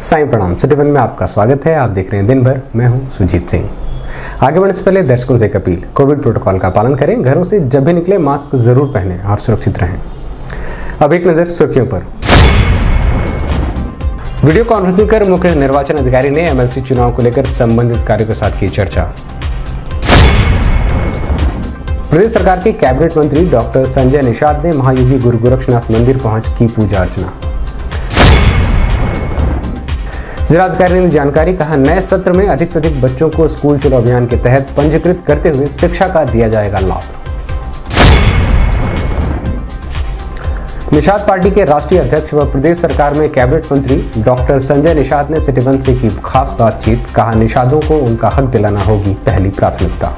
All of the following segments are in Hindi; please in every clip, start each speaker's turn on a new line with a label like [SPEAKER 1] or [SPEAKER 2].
[SPEAKER 1] साईं प्रणाम। सिटी वन में आपका स्वागत है। आप देख रहे हैं दिन भर मैं हूँ सुजीत सिंह। आगे बढ़ने से पहले दर्शकों से एक अपील, कोविड प्रोटोकॉल का पालन करें, घरों से जब भी निकले मास्क ज़रूर पहने और सुरक्षित रहें। अब एक नज़र सुर्खियों पर। वीडियो कॉन्फ्रेंसिंग कर मुख्य निर्वाचन अधिकारी ने एमएलसी चुनाव को लेकर संबंधित कार्यों के साथ की चर्चा। प्रदेश सरकार के कैबिनेट मंत्री डॉक्टर संजय निषाद ने महायोगी गुरु गोरक्षनाथ मंदिर पहुँच की पूजा अर्चना। जिलाधिकारी ने जानकारी कहा, नए सत्र में अधिक से अधिक बच्चों को स्कूल चलो अभियान के तहत पंजीकृत करते हुए शिक्षा का दिया जाएगा लाभ। निषाद पार्टी के राष्ट्रीय अध्यक्ष व प्रदेश सरकार में कैबिनेट मंत्री डॉक्टर संजय निषाद ने सिटीवन से की खास बातचीत। कहा, निषादों को उनका हक दिलाना होगी पहली प्राथमिकता।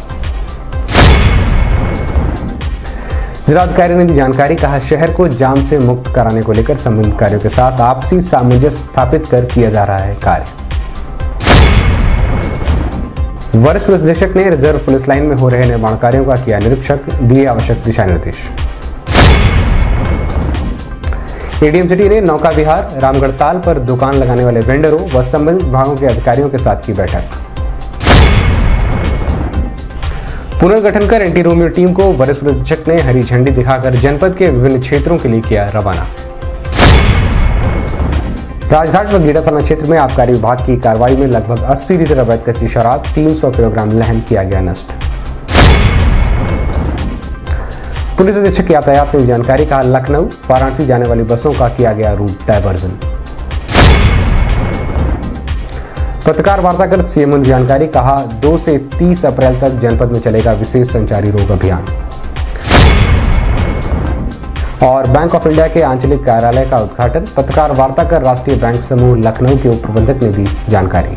[SPEAKER 1] जिलाधिकारी ने दी जानकारी, कहा, शहर को जाम से मुक्त कराने को लेकर संबंधित कार्यों के साथ आपसी सामंजस्य स्थापित कर किया जा रहा है कार्य. वरिष्ठ पुलिस अधीक्षक ने रिज़र्व पुलिस लाइन में हो रहे निर्माण कार्यों का किया निरीक्षक, दिए आवश्यक दिशा निर्देश। एडीएम सिटी ने नौका विहार, रामगढ़ ताल पर दुकान लगाने वाले वेंडरों व संबंधित विभागों के अधिकारियों के साथ की बैठक। पुनर्गठन कर एंटी रोमियो टीम को वरिष्ठ अधीक्षक ने हरी झंडी दिखाकर जनपद के विभिन्न क्षेत्रों के लिए किया रवाना। राजघाट व गीडा थाना क्षेत्र में आबकारी विभाग की कार्रवाई में लगभग 80 लीटर अवैध कच्ची शराब 300 किलोग्राम लहन किया गया नष्ट। पुलिस अधीक्षक यातायात ने जानकारी कहा लखनऊ, वाराणसी जाने वाली बसों का किया गया रूट डायवर्जन। पत्रकार वार्ता कर सीएम ने जानकारी, कहा 2 से 30 अप्रैल तक जनपद में चलेगा विशेष संचारी रोग अभियान। और बैंक ऑफ़ इंडिया के आंचलिक कार्यालय का उद्घाटन, पत्रकार वार्ता कर राष्ट्रीय बैंक समूह लखनऊ के उप प्रबंधक ने दी जानकारी।